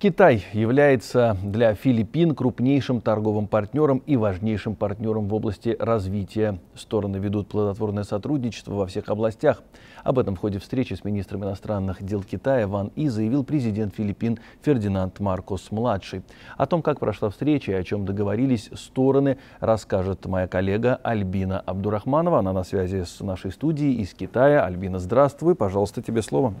Китай является для Филиппин крупнейшим торговым партнером и важнейшим партнером в области развития. Стороны ведут плодотворное сотрудничество во всех областях. Об этом в ходе встречи с министром иностранных дел Китая Ван И заявил президент Филиппин Фердинанд Маркос-младший. О том, как прошла встреча и о чем договорились стороны, расскажет моя коллега Альбина Абдурахманова. Она на связи с нашей студией из Китая. Альбина, здравствуй. Пожалуйста, тебе слово.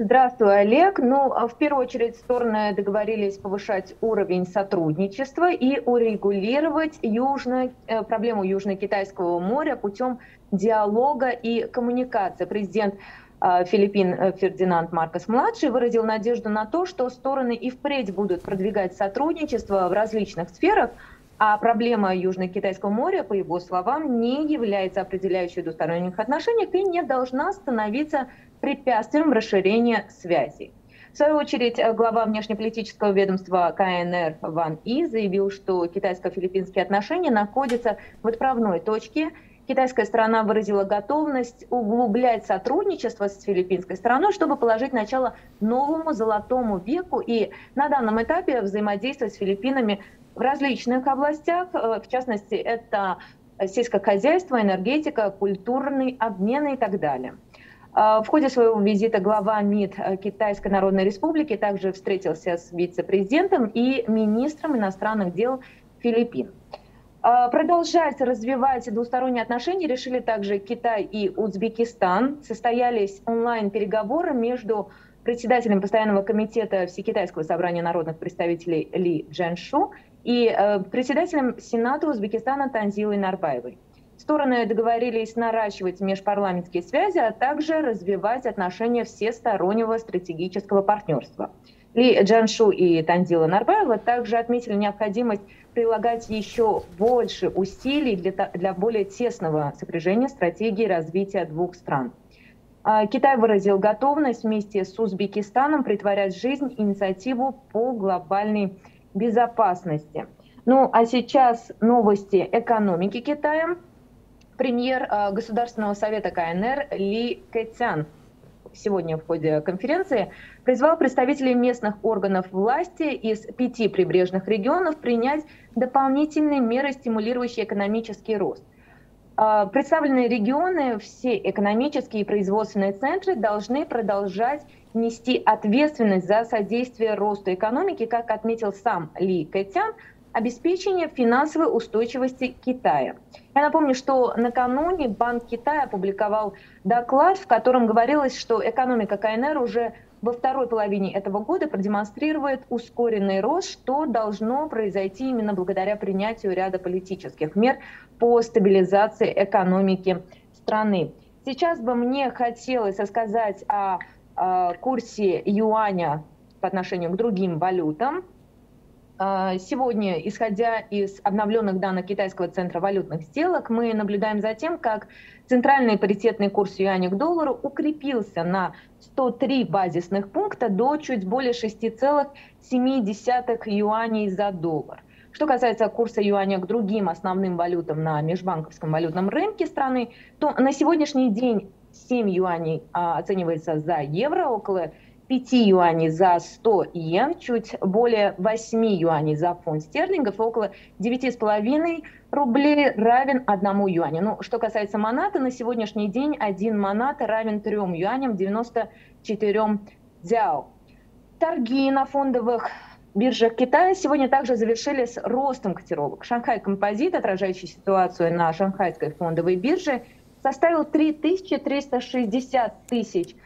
Здравствуй, Олег. Ну, а в первую очередь стороны договорились повышать уровень сотрудничества и урегулировать южно, э, проблему Южно-Китайского моря путем диалога и коммуникации. Президент э, Филиппин э, Фердинанд Маркос-младший выразил надежду на то, что стороны и впредь будут продвигать сотрудничество в различных сферах, а проблема Южно-Китайского моря, по его словам, не является определяющей двусторонних отношениях и не должна становиться препятствием расширения связей. В свою очередь, э, глава внешнеполитического ведомства КНР Ван И заявил, что китайско-филиппинские отношения находятся в отправной точке. Китайская сторона выразила готовность углублять сотрудничество с филиппинской стороной, чтобы положить начало новому золотому веку и на данном этапе взаимодействовать с Филиппинами в различных областях. Э, в частности, это сельское хозяйство, энергетика, культурный обмен и так далее. А, в ходе своего визита глава МИД э, Китайской Народной Республики также встретился с вице-президентом и министром иностранных дел Филиппин. А, продолжать развивать двусторонние отношения решили также Китай и Узбекистан. Состоялись онлайн-переговоры между председателем постоянного комитета Всекитайского собрания народных представителей Ли Дженшу и э, председателем Сената Узбекистана Танзилой Нарбаевой. Стороны договорились наращивать межпарламентские связи, а также развивать отношения всестороннего стратегического партнерства. Ли Джаншу и Танзила Нарбаева также отметили необходимость прилагать еще больше усилий для, для более тесного сопряжения стратегии развития двух стран. А, Китай выразил готовность вместе с Узбекистаном притворять жизнь инициативу по глобальной безопасности. Ну а сейчас новости экономики Китая премьер э, Государственного совета КНР Ли Кэцян сегодня в ходе конференции призвал представителей местных органов власти из пяти прибрежных регионов принять дополнительные меры, стимулирующие экономический рост. Э, представленные регионы, все экономические и производственные центры должны продолжать нести ответственность за содействие росту экономики, как отметил сам Ли Кэтян, обеспечение финансовой устойчивости Китая. Я напомню, что накануне Банк Китая опубликовал доклад, в котором говорилось, что экономика КНР уже во второй половине этого года продемонстрирует ускоренный рост, что должно произойти именно благодаря принятию ряда политических мер по стабилизации экономики страны. Сейчас бы мне хотелось рассказать о, о курсе юаня по отношению к другим валютам. А, сегодня, исходя из обновленных данных Китайского центра валютных сделок, мы наблюдаем за тем, как центральный паритетный курс юаня к доллару укрепился на 103 базисных пункта до чуть более 6,7 юаней за доллар. Что касается курса юаня к другим основным валютам на межбанковском валютном рынке страны, то на сегодняшний день 7 юаней а, оценивается за евро, около 5 юаней за 100 йен, чуть более 8 юаней за фунт стерлингов, около 9,5 рублей равен 1 юаню. Ну, что касается маната, на сегодняшний день 1 манат равен 3 юаням 94 дзяо. Торги на фондовых биржах Китая сегодня также завершились ростом котировок. Шанхай Композит, отражающий ситуацию на шанхайской фондовой бирже, составил 3360 тысяч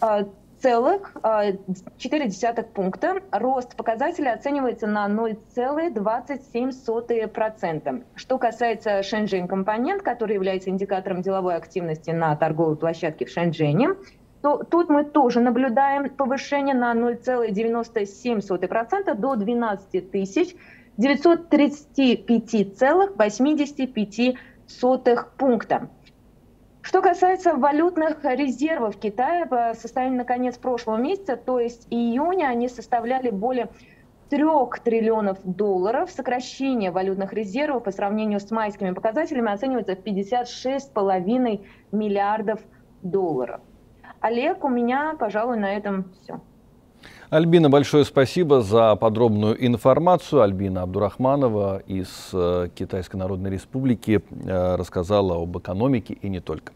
целых 0,4 пункта. Рост показателя оценивается на 0,27%. Что касается Шэньчжэнь компонент, который является индикатором деловой активности на торговой площадке в Шэньчжэне, то тут мы тоже наблюдаем повышение на 0,97% до 12 тысяч 935,85 пункта. Что касается валютных резервов Китая по состоянию на конец прошлого месяца, то есть июня, они составляли более 3 триллионов долларов. Сокращение валютных резервов по сравнению с майскими показателями оценивается в 56,5 миллиардов долларов. Олег, у меня, пожалуй, на этом все. Альбина, большое спасибо за подробную информацию. Альбина Абдурахманова из э, Китайской Народной Республики э, рассказала об экономике и не только.